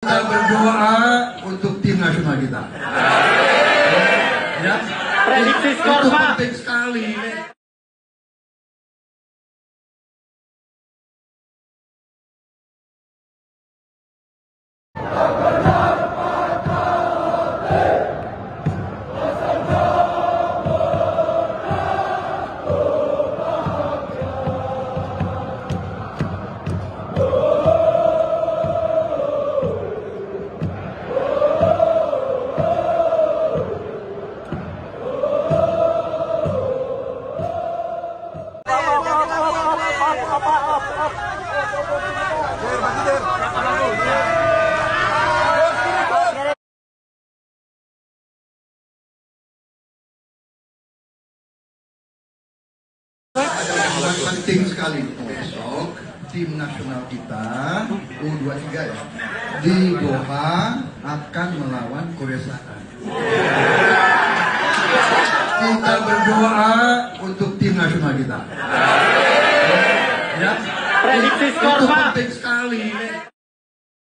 Kita berdoa untuk tim nasional kita. Ya, Prediksi skor, itu Pak. penting sekali. Adalah penting sekali besok tim nasional kita U23 ya di Doha akan melawan Korea Selatan. Kita berdoa untuk tim nasional kita. Ya, Prediksi skor, itu Pak.